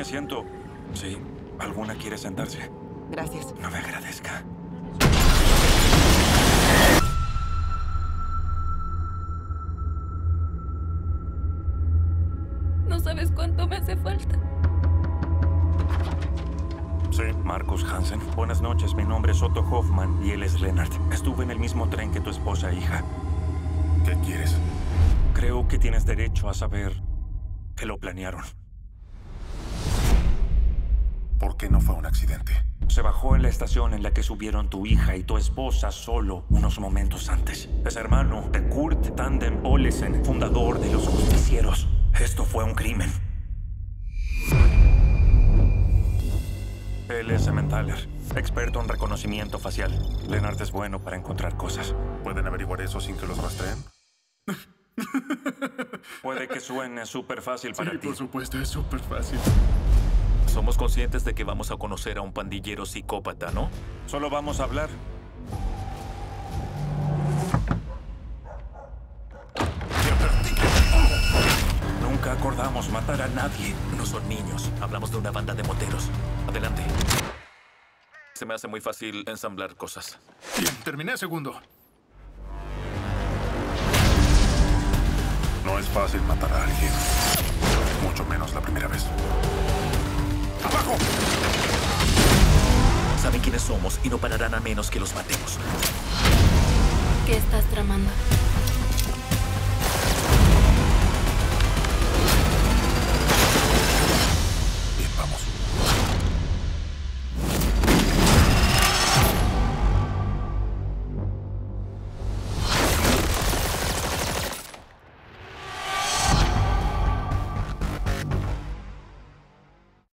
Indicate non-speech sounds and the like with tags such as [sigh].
asiento. Sí, ¿alguna quiere sentarse? Gracias. No me agradezca. No sabes cuánto me hace falta. Sí, Marcus Hansen. Buenas noches, mi nombre es Otto Hoffman y él es Leonard. Estuve en el mismo tren que tu esposa e hija. ¿Qué quieres? Creo que tienes derecho a saber que lo planearon. ¿Por qué no fue un accidente? Se bajó en la estación en la que subieron tu hija y tu esposa solo unos momentos antes. Es hermano de Kurt Tandem Olesen, fundador de los justicieros. Esto fue un crimen. Él es Emmentaler, experto en reconocimiento facial. Leonard es bueno para encontrar cosas. ¿Pueden averiguar eso sin que los rastreen? [laughs] Puede que suene súper fácil para ti. supuesto, es súper fácil. Somos conscientes de que vamos a conocer a un pandillero psicópata, ¿no? Solo vamos a hablar. Nunca acordamos matar a nadie. No son niños. Hablamos de una banda de moteros. Adelante. Se me hace muy fácil ensamblar cosas. Bien, terminé segundo. No es fácil matar a alguien. ¡Abajo! Saben quiénes somos y no pararán a menos que los matemos. ¿Qué estás tramando?